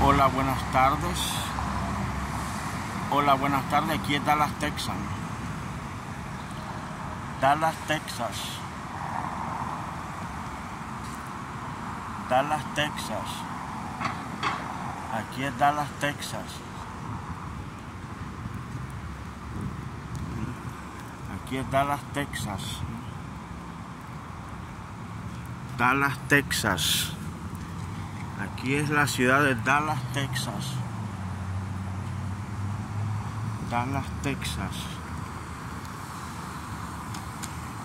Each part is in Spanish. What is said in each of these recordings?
Hola, buenas tardes. Hola, buenas tardes. Aquí es Dallas, Texas. Dallas, Texas. Dallas, Texas. Aquí es Dallas, Texas. Aquí es Dallas, Texas. Dallas, Texas. Aquí es la ciudad de Dallas, Texas. Dallas, Texas.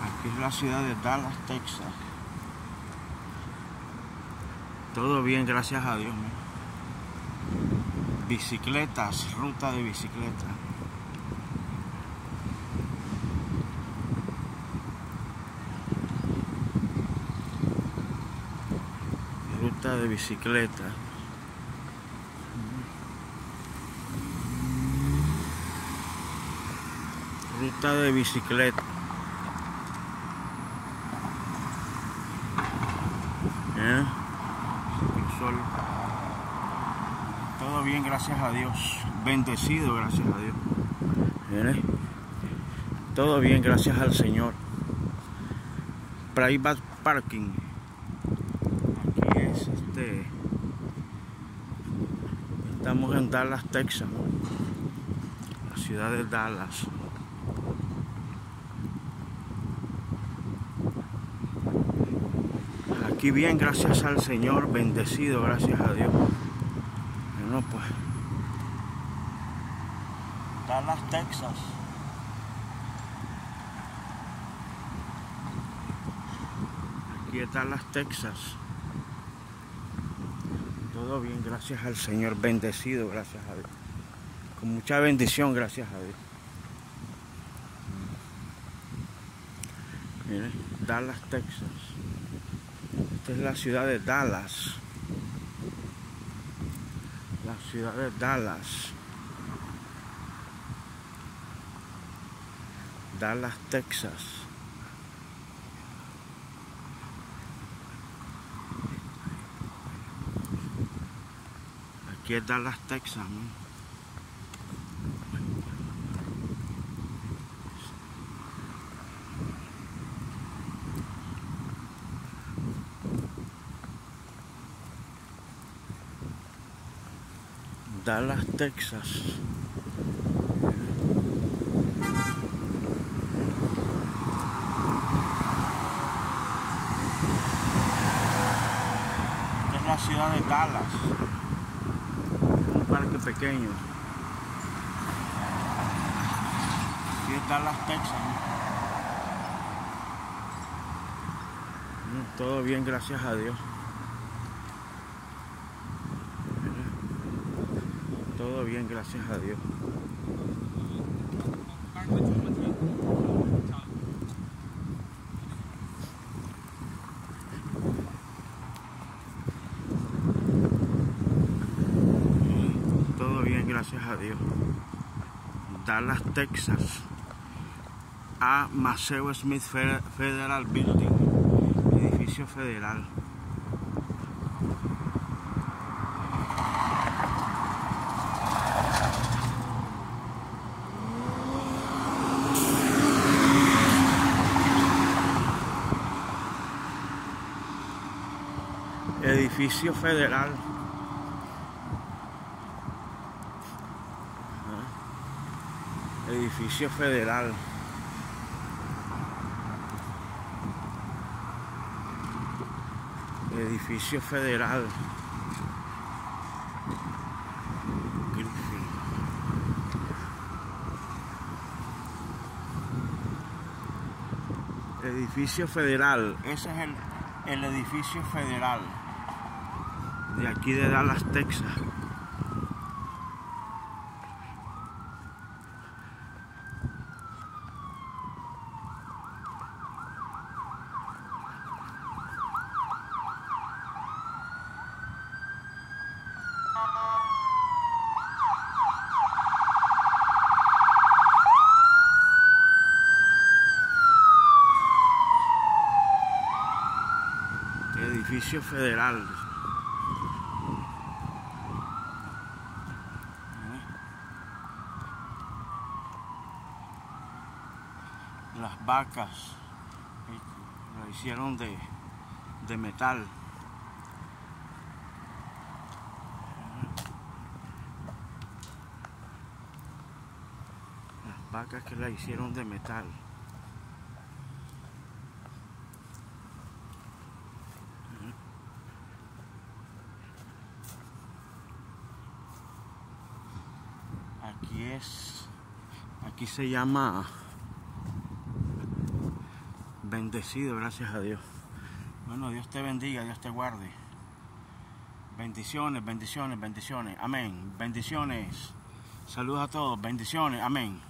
Aquí es la ciudad de Dallas, Texas. Todo bien, gracias a Dios. Bicicletas, ruta de bicicleta. Ruta de bicicleta. Ruta de bicicleta. ¿Eh? Sol. Todo bien, gracias a Dios. Bendecido, gracias a Dios. ¿Eh? Todo bien, gracias al Señor. Private parking. Este. Estamos en Dallas, Texas. La ciudad de Dallas. Aquí bien, gracias al Señor, bendecido, gracias a Dios. Bueno, pues. Dallas, Texas. Aquí es Dallas, Texas. Todo bien, gracias al Señor, bendecido, gracias a Dios. Con mucha bendición, gracias a Dios. Miren, Dallas, Texas. Esta es la ciudad de Dallas. La ciudad de Dallas. Dallas, Texas. Aquí es Dallas, Texas. ¿no? Dallas, Texas. Es la ciudad de Dallas. Parque pequeño. Aquí es Dallas, Texas. Mm, Todo bien, gracias a Dios. Todo bien, gracias a Dios. Todo bien, gracias a Dios. Dallas, Texas. A Maceo Smith Fe- Federal Building. Edificio federal. Edificio federal. Edificio federal. Edificio federal. Edificio federal. Ese es el, el edificio federal de aquí de Dallas, Texas. edificio federal. Ah. Las vacas eh, lo hicieron de, de metal. Las vacas que la hicieron de metal. Aquí es, aquí se llama bendecido, gracias a Dios. Bueno, Dios te bendiga, Dios te guarde. Bendiciones, bendiciones, bendiciones. Amén. Bendiciones. Saludos a todos. Bendiciones. Amén.